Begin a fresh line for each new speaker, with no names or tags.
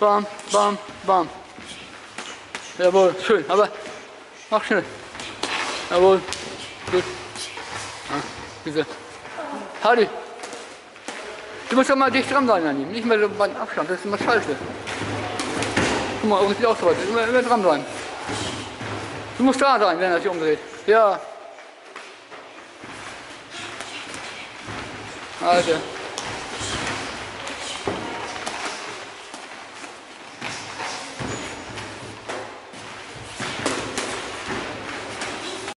Bam, bam, bam. Jawohl, schön. Aber mach schnell. Jawohl. Gut. Ja, diese. Hardy. Du musst doch mal dicht dran sein an ihm. Nicht mehr so beim Abstand. Das ist immer scheiße. Guck mal, irgendwie sieht auch so weit, Immer, immer dran sein. Du musst da sein, wenn er sich umdreht. Ja. Alter.